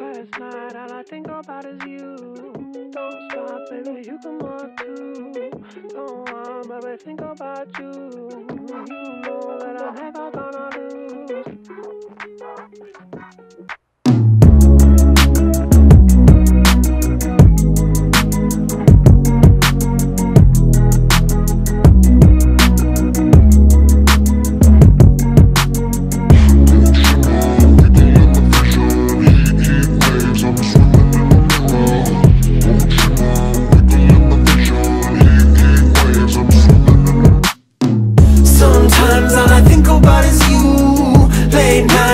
Last night, all I think about is you. Don't stop, baby, you can walk too. Don't want, baby, think about you. You know that I'm never gonna lose.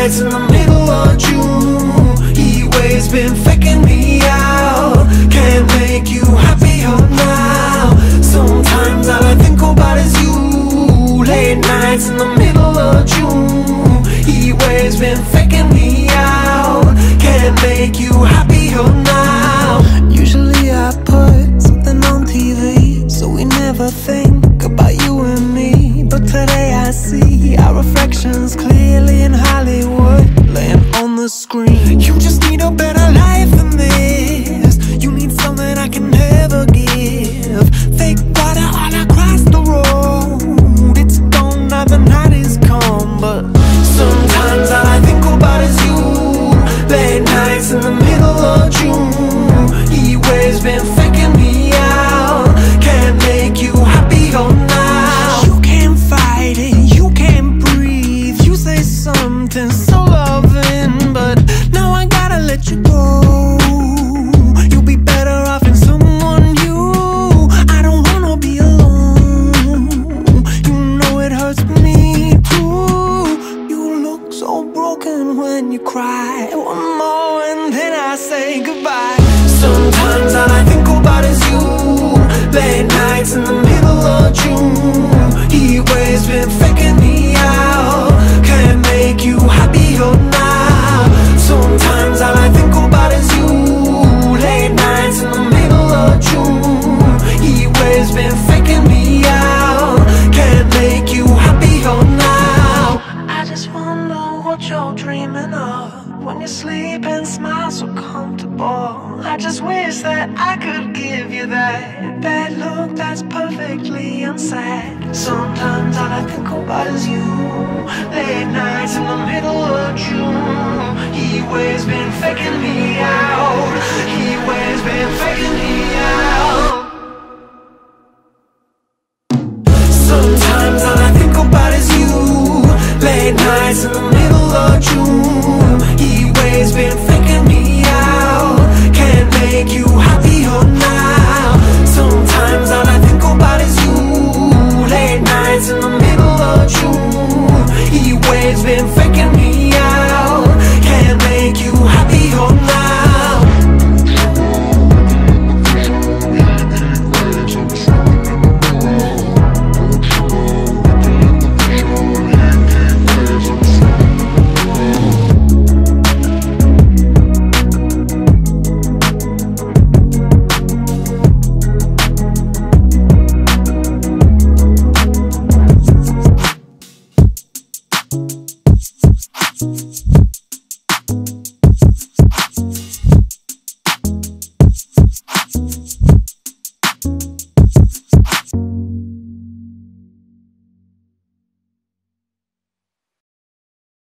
Nights in the middle of June. He waves been faking me out. Can't make you happier now. Sometimes all I think about is you. Late nights in the middle of June. He waves been faking me out. Can't make you happier now. Usually I put something on TV So we never think about you and me. But today I see our reflections Laying You just need a something so loving But now I gotta let you go. You'll be better off in someone new I don't wanna be alone. You know it hurts me too. You look so broken when you cry. One more and then I say goodbye. Sometimes all I think you're dreaming of. When you sleep and smile so comfortable. I just wish that I could give you that. That look that's perfectly unsaid. Sometimes all I think about is you. Late nights in the middle of June. He waves been faking me